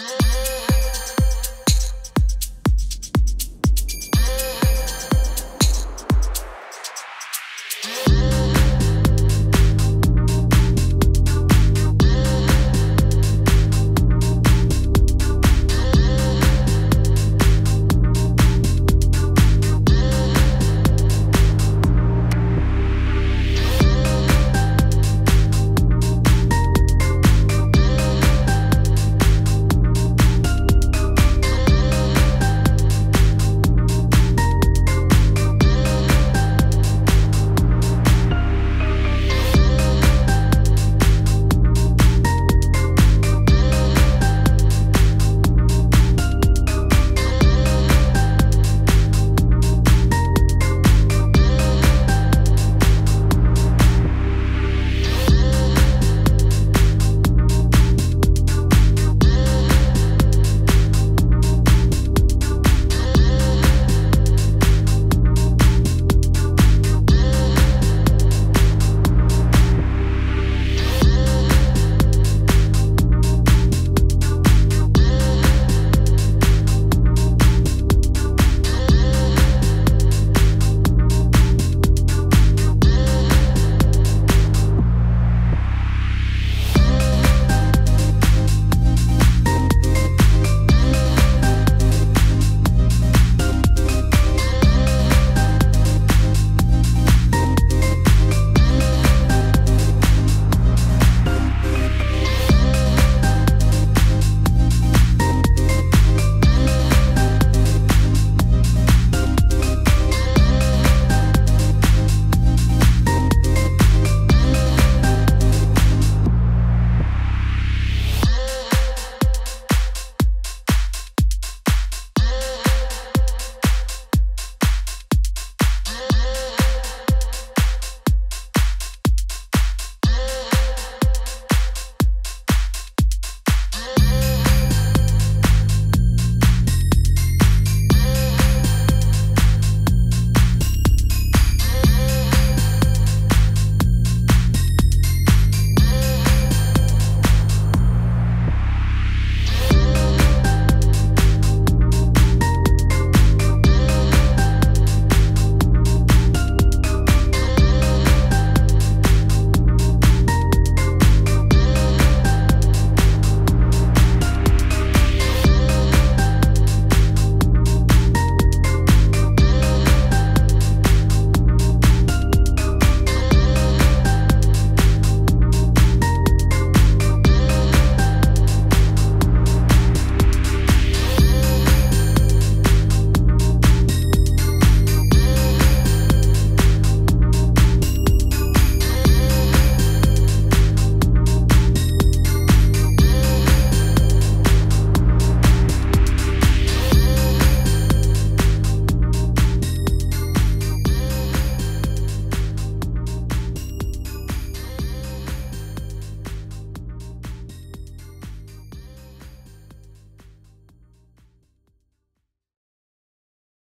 Yeah.